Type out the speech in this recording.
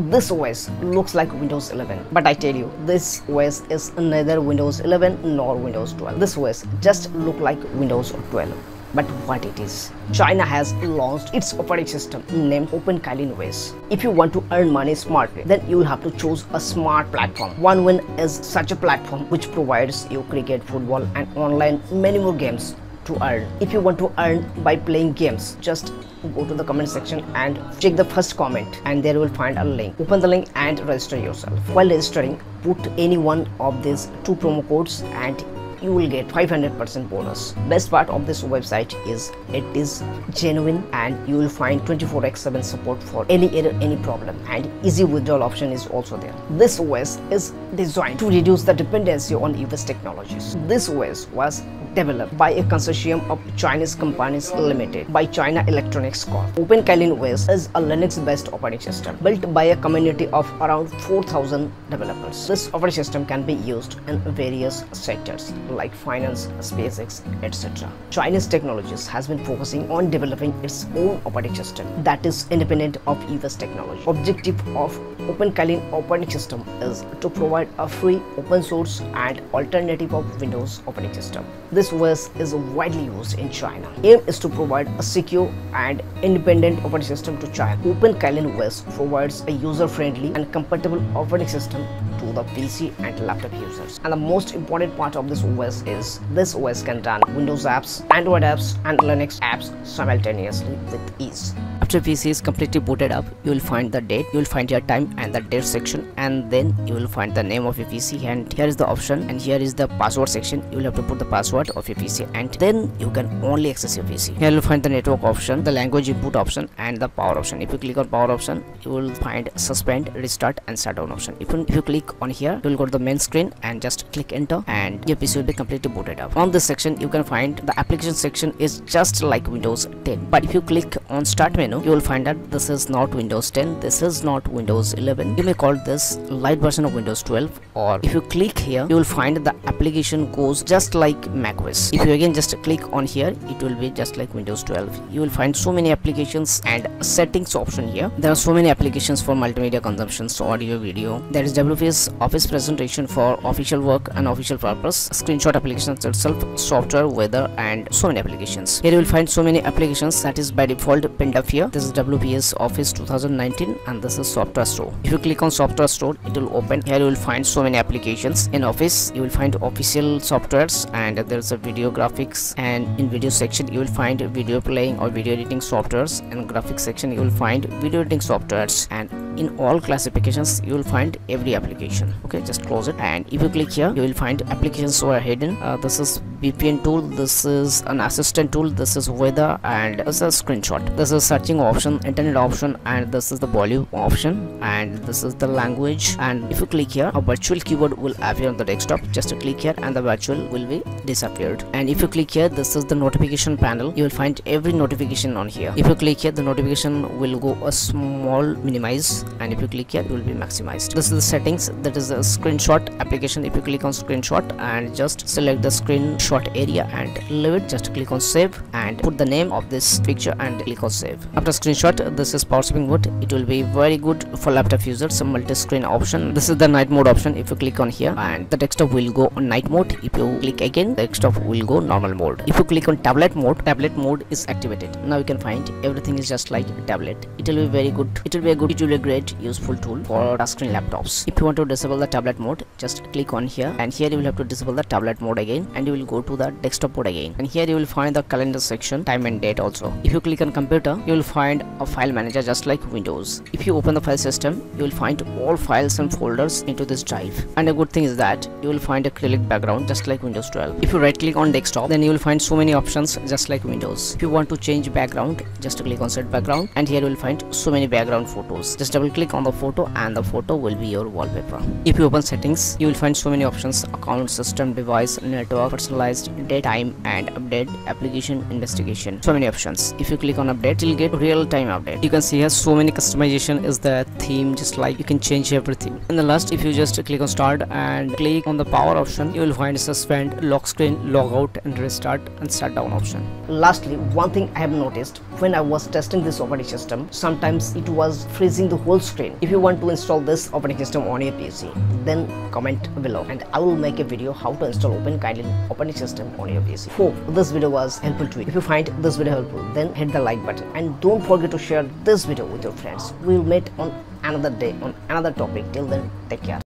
This OS looks like Windows 11, but I tell you, this OS is neither Windows 11 nor Windows 12. This OS just look like Windows 12 but what it is. China has launched its operating system named OpenKylin OS. If you want to earn money smartly, then you will have to choose a smart platform. OneWin is such a platform which provides you cricket, football and online many more games to earn. If you want to earn by playing games, just go to the comment section and check the first comment and there you will find a link. Open the link and register yourself. While registering, put any one of these two promo codes and you will get 500% bonus. Best part of this website is it is genuine and you will find 24x7 support for any error, any problem and easy withdrawal option is also there. This OS is designed to reduce the dependency on US technologies. This OS was developed by a consortium of Chinese companies limited by China Electronics Corp. OpenKylin OS is a Linux-based operating system built by a community of around 4,000 developers. This operating system can be used in various sectors like finance, SpaceX, etc. Chinese Technologies has been focusing on developing its own operating system that is independent of US technology. Objective of OpenKylin operating system is to provide a free, open source and alternative of Windows operating system. This OS is widely used in China. Aim is to provide a secure and independent operating system to China. OpenKylin OS provides a user-friendly and compatible operating system to the PC and laptop users. And the most important part of this OS is this OS can run Windows apps, Android apps and Linux apps simultaneously with ease. After PC is completely booted up, you will find the date, you will find your time and the date section and then you will find the name of your PC and here is the option and here is the password section. You will have to put the password of your PC and then you can only access your PC. Here you will find the network option, the language input option and the power option. If you click on power option, you will find suspend, restart and shutdown option. If you, if you click on here. You will go to the main screen and just click enter and your PC will be completely booted up. On this section you can find the application section is just like Windows 10 but if you click on start menu you will find that this is not Windows 10 this is not Windows 11 you may call this light version of Windows 12 or if you click here you will find the application goes just like macOS if you again just click on here it will be just like Windows 12 you will find so many applications and settings option here. There are so many applications for multimedia consumption so audio video. There is WPS office presentation for official work and official purpose screenshot applications itself software weather and so many applications. Here you will find so many applications that is by default pinned up here this is wps office 2019 and this is software store. If you click on software store it will open. Here you will find so many applications. In office you will find official softwares and there's a video graphics and in video section you will find video playing or video editing softwares. And graphics section you will find video editing softwares and in all classifications you will find every application. Okay just close it. And if you click here you will find applications are hidden. Uh, this is VPN tool. This is an assistant tool. This is weather and this is a screenshot. This is searching option internet option and this is the volume option and this is the language. And if you click here a virtual keyboard will appear on the desktop. Just click here and the virtual will be disappeared. And if you click here this is the notification panel. You will find every notification on here. If you click here the notification will go a small minimize and if you click here it will be maximized. This is the settings. That is a screenshot application. If you click on screenshot and just select the screenshot area and leave it just click on save and put the name of this picture and click on save. After screenshot this is power saving mode. It will be very good for laptop users. Some multi-screen option. This is the night mode option. If you click on here and the desktop will go on night mode. If you click again the desktop will go normal mode. If you click on tablet mode tablet mode is activated. Now you can find everything is just like tablet. It will be very good. It will be a good it will be a great useful tool for touchscreen laptops. If you want to disable the tablet mode just click on here and here you will have to disable the tablet mode again and you will go to the desktop mode again. And here you will find the calendar section time and date also. If you click on computer you will find a file manager just like windows. If you open the file system you will find all files and folders into this drive. And a good thing is that you will find acrylic background just like windows 12 if you right click on desktop then you will find so many options just like windows. If you want to change background just click on set background and here you will find so many background photos. Just double click on the photo and the photo will be your wallpaper. If you open settings you will find so many options account system device network personalized daytime and update application investigation. So many options. If you click on update you'll get real-time update. You can see here so many customization is the theme just like you can change everything. In the last if you just click on start and click on the power option you will find suspend lock screen log out and restart and shut down option. Lastly one thing i have noticed when I was testing this operating system, sometimes it was freezing the whole screen. If you want to install this operating system on your PC, then comment below and I will make a video how to install OpenKylin operating system on your PC. Hope this video was helpful to you. If you find this video helpful, then hit the like button and don't forget to share this video with your friends. We will meet on another day on another topic. Till then, take care.